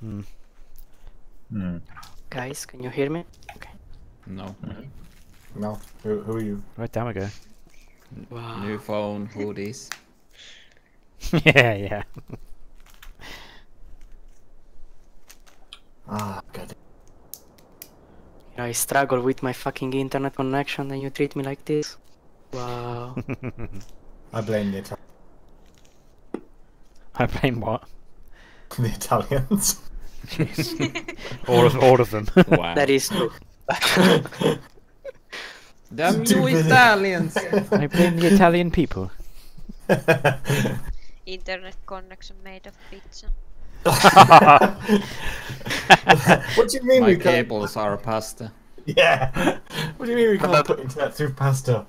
Hmm. Guys, can you hear me? Okay. No. No. Who, who are you? Right down we go. Wow. New phone, hoodies. yeah, yeah. Ah, God. I struggle with my fucking internet connection and you treat me like this? Wow. I blame the, Ita- I blame what? the Italians. All of all of them. Wow. that is true. Damn you Italians! I blame the Italian people. Internet connection made of pizza. what do you mean My we can't? cables are pasta. Yeah. What do you mean we can't put internet through pasta?